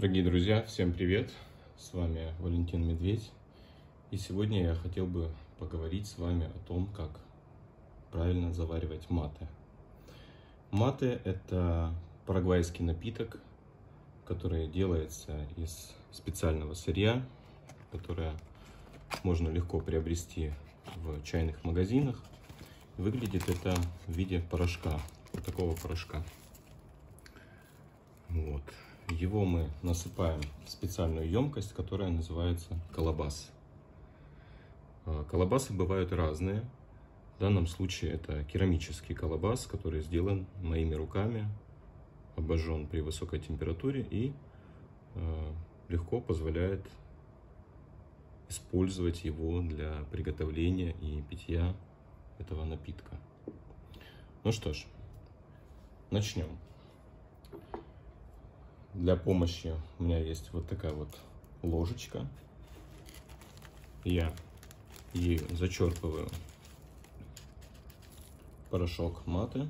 Дорогие друзья, всем привет! С вами Валентин Медведь. И сегодня я хотел бы поговорить с вами о том, как правильно заваривать маты. Маты – это парагвайский напиток, который делается из специального сырья, которое можно легко приобрести в чайных магазинах. Выглядит это в виде порошка, вот такого порошка. Вот. Его мы насыпаем в специальную емкость, которая называется колобас. А, колобасы бывают разные. В данном случае это керамический колобас, который сделан моими руками, обожжен при высокой температуре и э, легко позволяет использовать его для приготовления и питья этого напитка. Ну что ж, начнем. Для помощи у меня есть вот такая вот ложечка. Я ею зачерпываю порошок маты,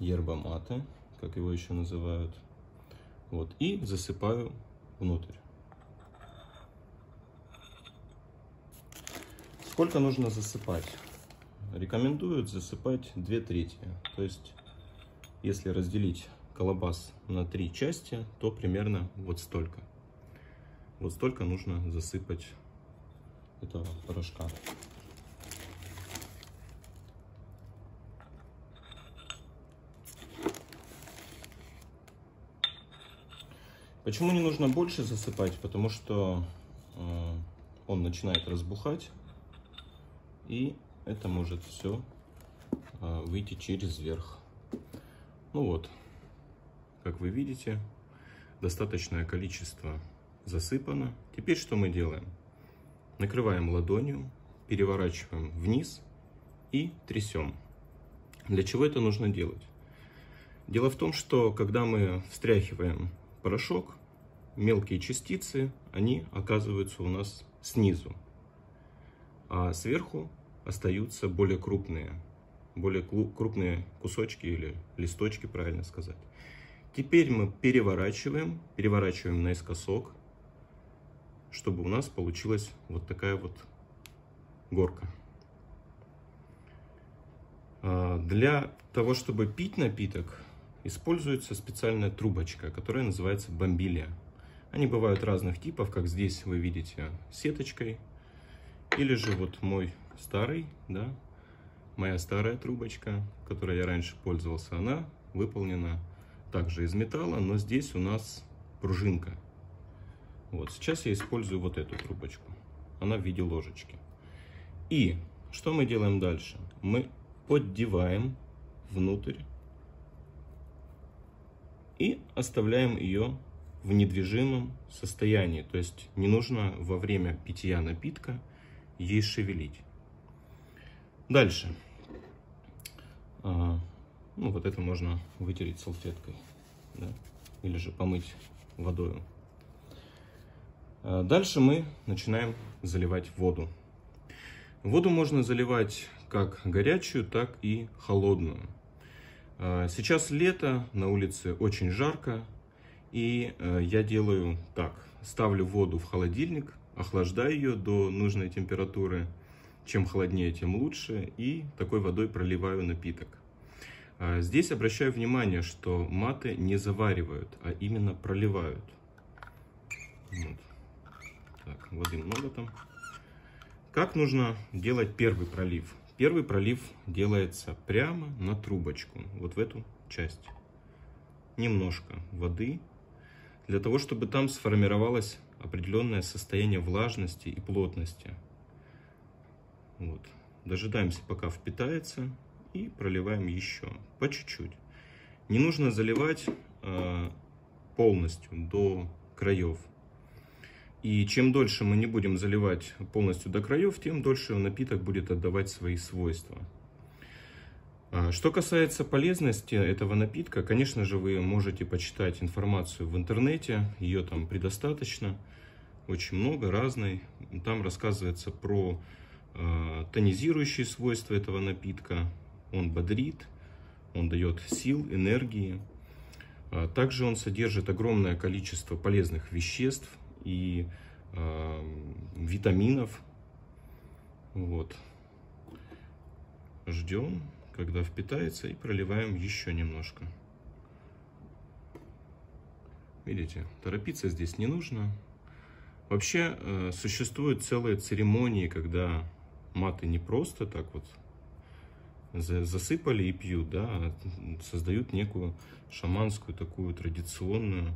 ерба маты, как его еще называют. Вот, и засыпаю внутрь. Сколько нужно засыпать? Рекомендуют засыпать 2 трети. То есть, если разделить колобас на три части, то примерно вот столько. Вот столько нужно засыпать этого порошка. Почему не нужно больше засыпать? Потому что э, он начинает разбухать, и это может все э, выйти через верх. Ну вот, как вы видите, достаточное количество засыпано. Теперь что мы делаем? Накрываем ладонью, переворачиваем вниз и трясем. Для чего это нужно делать? Дело в том, что когда мы встряхиваем порошок, мелкие частицы, они оказываются у нас снизу, а сверху остаются более крупные, более крупные кусочки или листочки, правильно сказать. Теперь мы переворачиваем, переворачиваем наискосок, чтобы у нас получилась вот такая вот горка. А, для того, чтобы пить напиток, используется специальная трубочка, которая называется бомбилия. Они бывают разных типов, как здесь вы видите, сеточкой. Или же вот мой старый, да, моя старая трубочка, которой я раньше пользовался, она выполнена также из металла, но здесь у нас пружинка. Вот, сейчас я использую вот эту трубочку. Она в виде ложечки. И что мы делаем дальше? Мы поддеваем внутрь и оставляем ее в недвижимом состоянии. То есть не нужно во время питья напитка ей шевелить. Дальше. А, ну, вот это можно вытереть салфеткой, да? или же помыть водой. А дальше мы начинаем заливать воду. Воду можно заливать как горячую, так и холодную. А, сейчас лето, на улице очень жарко, и э, я делаю так. Ставлю воду в холодильник, охлаждаю ее до нужной температуры. Чем холоднее, тем лучше. И такой водой проливаю напиток. А здесь обращаю внимание, что маты не заваривают, а именно проливают. Вот. Так, воды много там. Как нужно делать первый пролив? Первый пролив делается прямо на трубочку, вот в эту часть. Немножко воды, для того, чтобы там сформировалось определенное состояние влажности и плотности. Вот. Дожидаемся, пока впитается и проливаем еще по чуть-чуть. Не нужно заливать э, полностью до краев. И чем дольше мы не будем заливать полностью до краев, тем дольше напиток будет отдавать свои свойства. А, что касается полезности этого напитка, конечно же, вы можете почитать информацию в интернете, ее там предостаточно, очень много разной. Там рассказывается про э, тонизирующие свойства этого напитка, он бодрит, он дает сил, энергии. А, также он содержит огромное количество полезных веществ и э, витаминов. Вот. Ждем, когда впитается, и проливаем еще немножко. Видите, торопиться здесь не нужно. Вообще э, существуют целые церемонии, когда маты не просто так вот засыпали и пьют, да, а создают некую шаманскую такую традиционную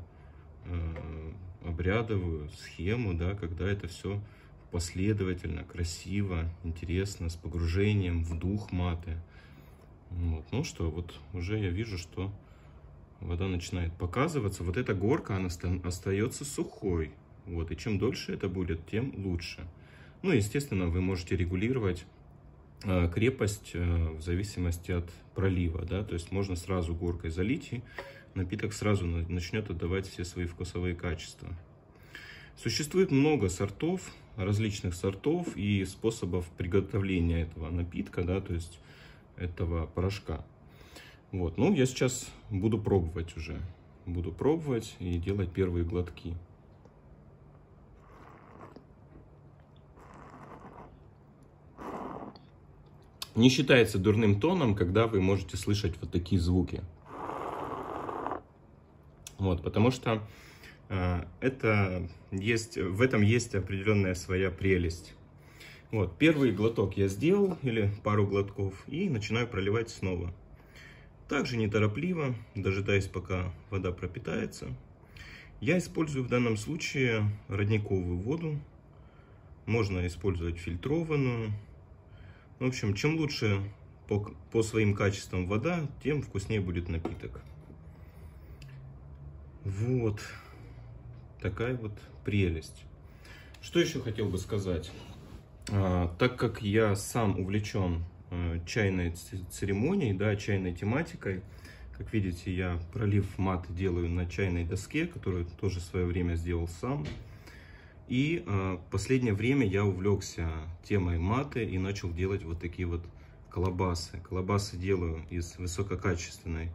э, обрядовую схему, да, когда это все последовательно, красиво, интересно, с погружением в дух маты. Вот. Ну что, вот уже я вижу, что вода начинает показываться. Вот эта горка, она остается сухой. Вот. И чем дольше это будет, тем лучше. Ну, естественно, вы можете регулировать крепость э, в зависимости от пролива, да, то есть можно сразу горкой залить и напиток сразу начнет отдавать все свои вкусовые качества. Существует много сортов, различных сортов и способов приготовления этого напитка, да, то есть этого порошка. Вот, ну я сейчас буду пробовать уже, буду пробовать и делать первые глотки. Не считается дурным тоном, когда вы можете слышать вот такие звуки. Вот, потому что э, это есть, в этом есть определенная своя прелесть. Вот, первый глоток я сделал, или пару глотков, и начинаю проливать снова. Также неторопливо, дожидаясь, пока вода пропитается. Я использую в данном случае родниковую воду. Можно использовать фильтрованную, в общем, чем лучше по, по своим качествам вода, тем вкуснее будет напиток. Вот. Такая вот прелесть. Что еще хотел бы сказать? А, так как я сам увлечен а, чайной церемонией, да, чайной тематикой, как видите, я пролив мат делаю на чайной доске, которую тоже в свое время сделал сам. И э, последнее время я увлекся темой маты и начал делать вот такие вот колобасы. Колобасы делаю из высококачественной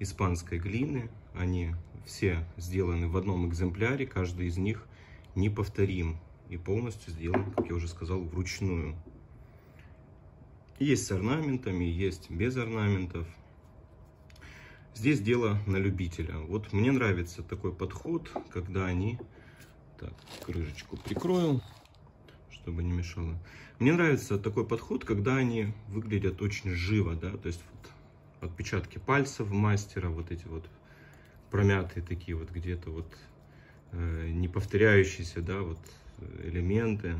испанской глины. Они все сделаны в одном экземпляре, каждый из них неповторим и полностью сделан, как я уже сказал, вручную. Есть с орнаментами, есть без орнаментов. Здесь дело на любителя. Вот мне нравится такой подход, когда они так, крышечку прикрою, чтобы не мешало. Мне нравится такой подход, когда они выглядят очень живо, да, то есть вот отпечатки пальцев мастера, вот эти вот промятые такие вот где-то вот э, не да, вот элементы,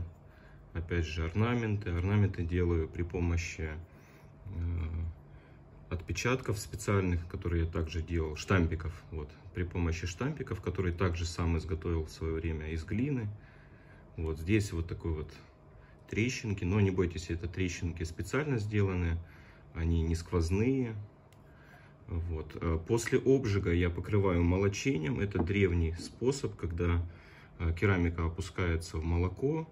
опять же орнаменты. Орнаменты делаю при помощи э, отпечатков специальных, которые я также делал, штампиков, вот, при помощи штампиков, которые также сам изготовил в свое время из глины. Вот здесь вот такой вот трещинки, но не бойтесь, это трещинки специально сделаны, они не сквозные. Вот. А после обжига я покрываю молочением, это древний способ, когда а, керамика опускается в молоко,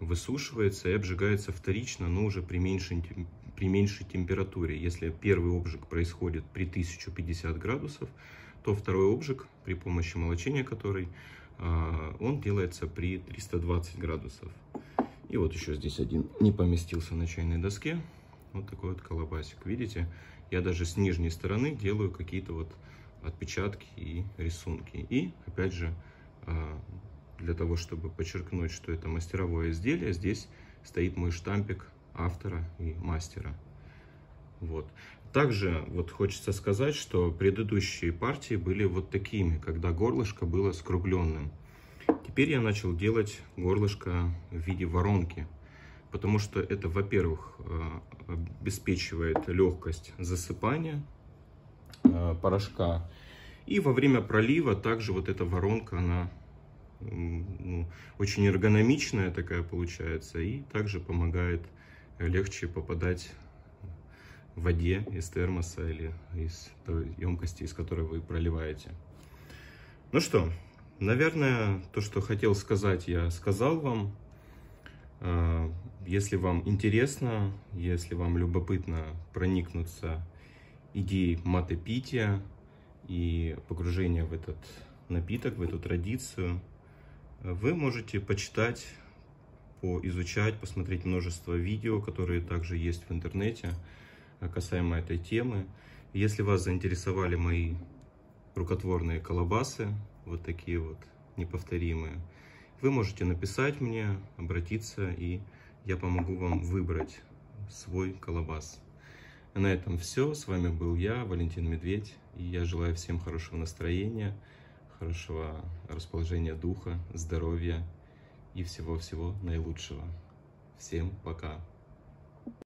высушивается и обжигается вторично, но уже при меньшей, при меньшей температуре. Если первый обжиг происходит при 1050 градусов, то второй обжиг при помощи молочения, который а, он делается при 320 градусов. И вот еще здесь один не поместился на чайной доске. Вот такой вот колобасик. Видите, я даже с нижней стороны делаю какие-то вот отпечатки и рисунки. И опять же, а, для того, чтобы подчеркнуть, что это мастеровое изделие, здесь стоит мой штампик автора и мастера. Вот. Также вот хочется сказать, что предыдущие партии были вот такими, когда горлышко было скругленным. Теперь я начал делать горлышко в виде воронки, потому что это, во-первых, э, обеспечивает легкость засыпания э, порошка, и во время пролива также вот эта воронка, она ну, очень эргономичная такая получается и также помогает легче попадать в воде из термоса или из той емкости, из которой вы проливаете. Ну что, наверное, то, что хотел сказать, я сказал вам. А, если вам интересно, если вам любопытно проникнуться идеей матопития, и погружения в этот напиток, в эту традицию, вы можете почитать, поизучать, посмотреть множество видео, которые также есть в интернете касаемо этой темы. Если вас заинтересовали мои рукотворные колобасы, вот такие вот неповторимые, вы можете написать мне, обратиться, и я помогу вам выбрать свой колобас. На этом все. С вами был я, Валентин Медведь, и я желаю всем хорошего настроения, хорошего расположения духа, здоровья и всего-всего наилучшего. Всем пока!